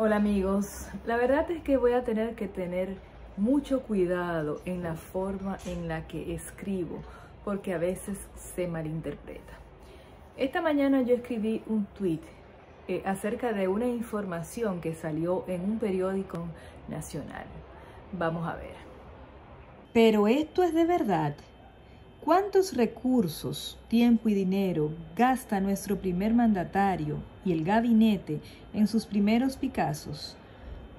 Hola amigos, la verdad es que voy a tener que tener mucho cuidado en la forma en la que escribo porque a veces se malinterpreta. Esta mañana yo escribí un tweet eh, acerca de una información que salió en un periódico nacional. Vamos a ver. Pero esto es de verdad. ¿Cuántos recursos, tiempo y dinero gasta nuestro primer mandatario y el gabinete en sus primeros Picassos?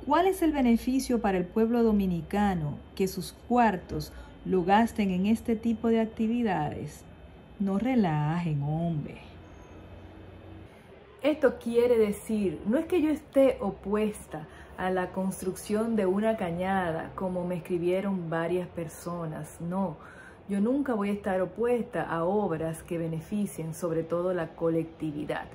¿Cuál es el beneficio para el pueblo dominicano que sus cuartos lo gasten en este tipo de actividades? No relajen, hombre. Esto quiere decir, no es que yo esté opuesta a la construcción de una cañada, como me escribieron varias personas, no yo nunca voy a estar opuesta a obras que beneficien sobre todo la colectividad.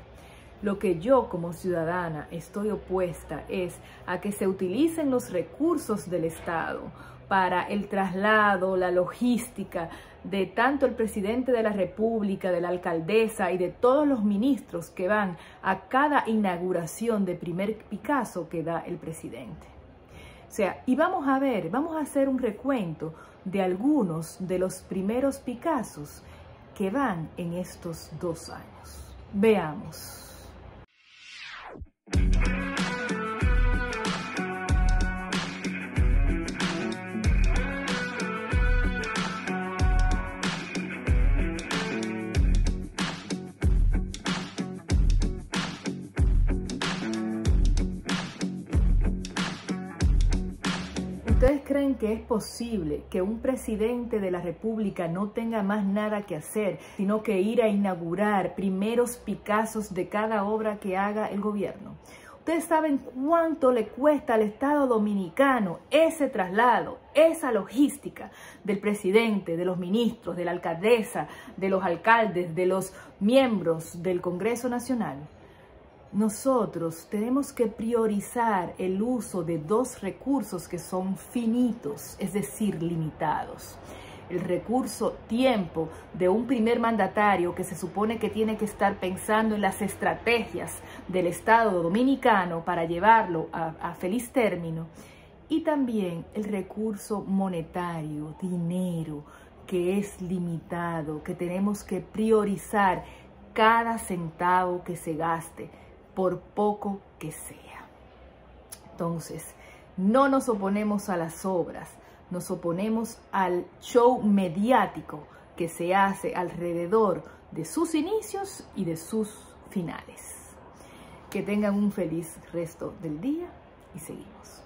Lo que yo como ciudadana estoy opuesta es a que se utilicen los recursos del Estado para el traslado, la logística de tanto el presidente de la República, de la alcaldesa y de todos los ministros que van a cada inauguración de primer Picasso que da el presidente. O sea, y vamos a ver, vamos a hacer un recuento de algunos de los primeros Picassos que van en estos dos años. Veamos. ¿Ustedes creen que es posible que un presidente de la República no tenga más nada que hacer, sino que ir a inaugurar primeros Picassos de cada obra que haga el gobierno? Ustedes saben cuánto le cuesta al Estado dominicano ese traslado, esa logística del presidente, de los ministros, de la alcaldesa, de los alcaldes, de los miembros del Congreso Nacional nosotros tenemos que priorizar el uso de dos recursos que son finitos, es decir, limitados. El recurso tiempo de un primer mandatario que se supone que tiene que estar pensando en las estrategias del Estado dominicano para llevarlo a, feliz término. Y también el recurso monetario, dinero, que es limitado, que tenemos que priorizar cada centavo que se gaste por poco que sea. Entonces, no nos oponemos a las obras, nos oponemos al show mediático que se hace alrededor de sus inicios y de sus finales. Que tengan un feliz resto del día y seguimos.